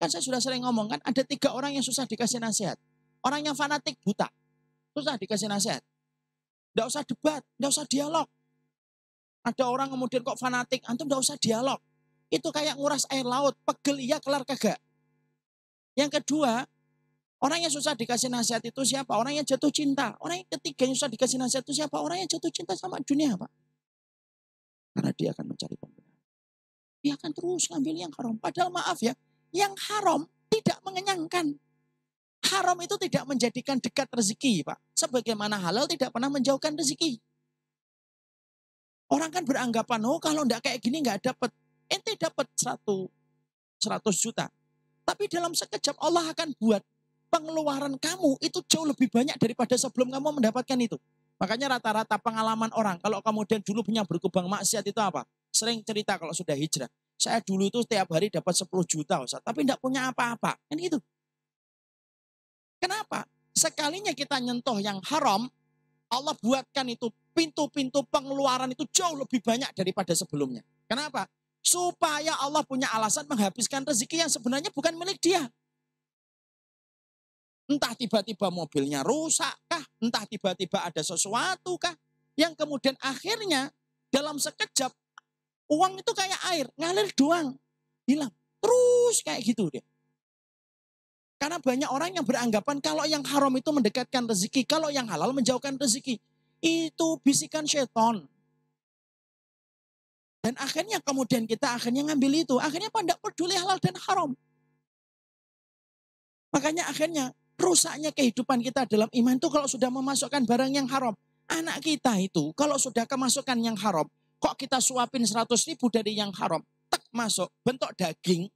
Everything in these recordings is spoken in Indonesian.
Kan saya sudah sering ngomong kan, ada tiga orang yang susah dikasih nasihat. Orang yang fanatik buta, susah dikasih nasihat. Tidak usah debat, tidak usah dialog. Ada orang kemudian kok fanatik, antum tidak usah dialog. Itu kayak nguras air laut, pegel iya kelar kagak. Yang kedua, orang yang susah dikasih nasihat itu siapa? Orang yang jatuh cinta. Orang yang ketiga yang susah dikasih nasihat itu siapa? Orang yang jatuh cinta sama dunia, Pak. Karena dia akan mencari pembenaran. Dia akan terus ngambil yang haram. Padahal maaf ya, yang haram tidak mengenyangkan. Haram itu tidak menjadikan dekat rezeki, Pak. Sebagaimana halal tidak pernah menjauhkan rezeki. Orang kan beranggapan, oh kalau enggak kayak gini enggak dapat. Ente dapat 100, 100 juta. Tapi dalam sekejap Allah akan buat pengeluaran kamu itu jauh lebih banyak daripada sebelum kamu mendapatkan itu. Makanya rata-rata pengalaman orang, kalau kemudian dulu punya berkubang maksiat itu apa? Sering cerita kalau sudah hijrah. Saya dulu itu setiap hari dapat 10 juta Ustaz, tapi tidak punya apa-apa. Kan gitu. Kenapa? Sekalinya kita nyentuh yang haram, Allah buatkan itu pintu-pintu pengeluaran itu jauh lebih banyak daripada sebelumnya. Kenapa? Supaya Allah punya alasan menghabiskan rezeki yang sebenarnya bukan milik dia. Entah tiba-tiba mobilnya rusak kah, entah tiba-tiba ada sesuatu kah, yang kemudian akhirnya dalam sekejap uang itu kayak air, ngalir doang, hilang. Terus kayak gitu deh. Karena banyak orang yang beranggapan kalau yang haram itu mendekatkan rezeki, kalau yang halal menjauhkan rezeki. Itu bisikan seton. Dan akhirnya kemudian kita akhirnya ngambil itu. Akhirnya pada peduli halal dan haram. Makanya akhirnya rusaknya kehidupan kita dalam iman itu kalau sudah memasukkan barang yang haram. Anak kita itu kalau sudah kemasukan yang haram, kok kita suapin 100 ribu dari yang haram, tak masuk bentuk daging,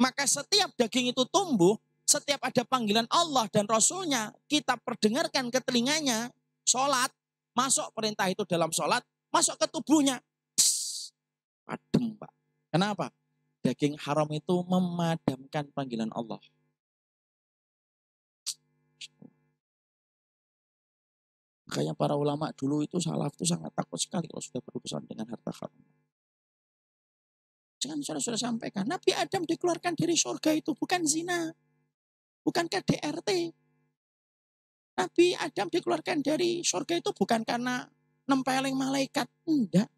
maka setiap daging itu tumbuh, setiap ada panggilan Allah dan Rasulnya, kita perdengarkan ke telinganya, sholat, masuk perintah itu dalam sholat, masuk ke tubuhnya. Adem Pak. Kenapa? Daging haram itu memadamkan panggilan Allah. Makanya para ulama dulu itu salaf itu sangat takut sekali kalau sudah berurusan dengan harta haram. Jangan sudah sudah sampaikan, Nabi Adam dikeluarkan dari surga itu bukan zina. Bukan KDRT. Nabi Adam dikeluarkan dari surga itu bukan karena nempeleng malaikat. Enggak.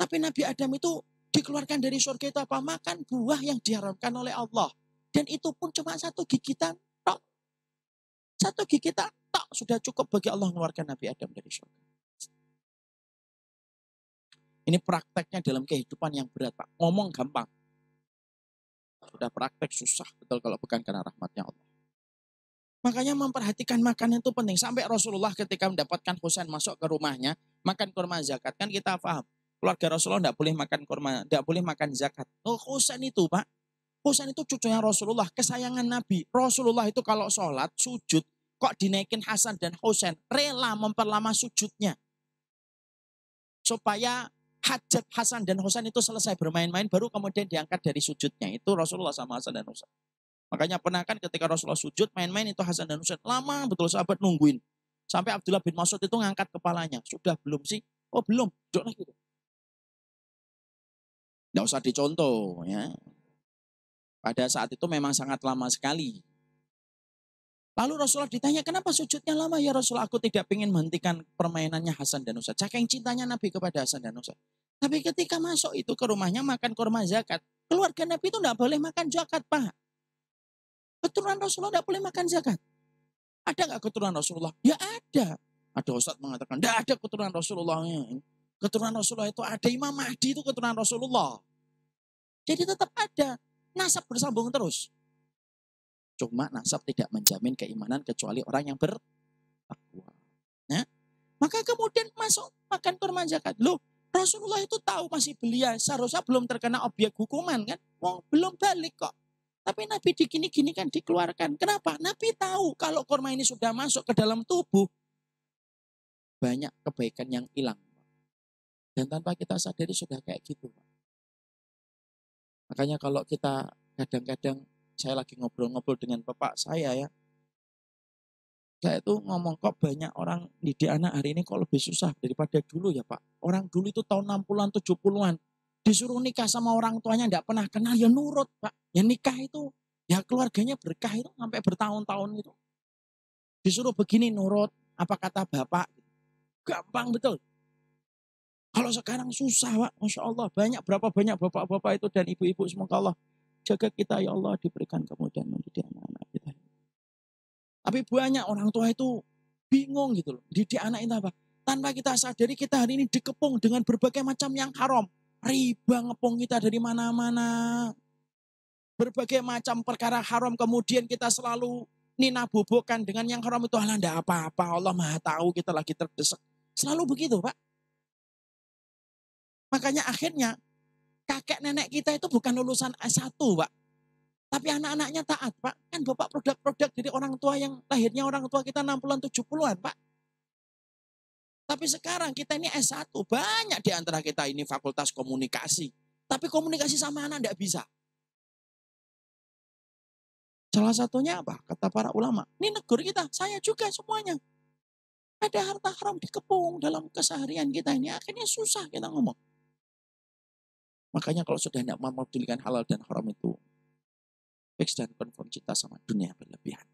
Tapi Nabi Adam itu dikeluarkan dari surga itu apa? Makan buah yang diharamkan oleh Allah. Dan itu pun cuma satu gigitan. Satu gigitan. Tok. Sudah cukup bagi Allah mengeluarkan Nabi Adam dari surga. Ini prakteknya dalam kehidupan yang berat Pak. Ngomong gampang. Sudah praktek susah betul kalau bukan karena rahmatnya Allah. Makanya memperhatikan makanan itu penting. Sampai Rasulullah ketika mendapatkan Husain masuk ke rumahnya, makan kurma zakat. Kan kita paham. Keluarga Rasulullah tidak boleh makan kurma, tidak boleh makan zakat. Oh Husain itu Pak. Husain itu cucunya Rasulullah, kesayangan Nabi. Rasulullah itu kalau sholat, sujud, kok dinaikin Hasan dan Husain, rela memperlama sujudnya. Supaya hajat Hasan dan Husain itu selesai bermain-main baru kemudian diangkat dari sujudnya. Itu Rasulullah sama Hasan dan Husain. Makanya pernah kan ketika Rasulullah sujud main-main itu Hasan dan Husain. Lama betul sahabat nungguin. Sampai Abdullah bin Mas'ud itu ngangkat kepalanya. Sudah belum sih? Oh belum. Duduk lagi. Tidak usah dicontoh ya. Pada saat itu memang sangat lama sekali. Lalu Rasulullah ditanya, kenapa sujudnya lama ya Rasulullah? Aku tidak ingin menghentikan permainannya Hasan dan Husain. Saking cintanya Nabi kepada Hasan dan Husain. Tapi ketika masuk itu ke rumahnya makan kurma zakat. Keluarga Nabi itu tidak boleh makan zakat, Pak. Keturunan Rasulullah tidak boleh makan zakat. Ada nggak keturunan Rasulullah? Ya ada. Ada Ustaz mengatakan, tidak ada keturunan Rasulullah. Keturunan Rasulullah itu ada Imam Mahdi itu keturunan Rasulullah. Jadi tetap ada. Nasab bersambung terus. Cuma nasab tidak menjamin keimanan kecuali orang yang bertakwa. Ya? Maka kemudian masuk makan kurma zakat. Loh, Rasulullah itu tahu masih belia, seharusnya belum terkena objek hukuman kan? Wong belum balik kok. Tapi Nabi di gini-gini kan dikeluarkan. Kenapa? Nabi tahu kalau kurma ini sudah masuk ke dalam tubuh, banyak kebaikan yang hilang. Dan tanpa kita sadari sudah kayak gitu. Makanya kalau kita kadang-kadang saya lagi ngobrol-ngobrol dengan bapak saya ya, saya itu ngomong kok banyak orang didik anak hari ini kok lebih susah daripada dulu ya Pak. Orang dulu itu tahun 60-an, 70-an. Disuruh nikah sama orang tuanya tidak pernah kenal, ya nurut Pak. Ya nikah itu keluarganya berkah itu sampai bertahun-tahun itu. Disuruh begini nurut, apa kata bapak. Gampang betul. Kalau sekarang susah Pak, Masya Allah. Banyak, berapa banyak bapak-bapak itu dan ibu-ibu. Semoga Allah jaga kita ya Allah diberikan kemudian menjadi anak-anak kita. Tapi banyak orang tua itu bingung gitu loh. Didik anak itu apa? Tanpa kita sadari kita hari ini dikepung dengan berbagai macam yang haram. Riba ngepung kita dari mana-mana. Berbagai macam perkara haram kemudian kita selalu nina bobokan dengan yang haram itu. Enggak apa-apa, Allah maha tahu kita lagi terdesak. Selalu begitu Pak. Makanya akhirnya kakek nenek kita itu bukan lulusan S1 Pak. Tapi anak-anaknya taat Pak. Kan Bapak produk-produk dari orang tua yang lahirnya orang tua kita 60-an 70-an Pak. Tapi sekarang kita ini S1. Banyak di antara kita ini fakultas komunikasi. Tapi komunikasi sama anak tidak bisa. Salah satunya apa? Kata para ulama. Ini negeri kita, saya juga semuanya. Ada harta haram dikepung dalam keseharian kita ini. Akhirnya susah kita ngomong. Makanya kalau sudah tidak memedulikan halal dan haram itu, fix dan confirm cinta sama dunia berlebihan.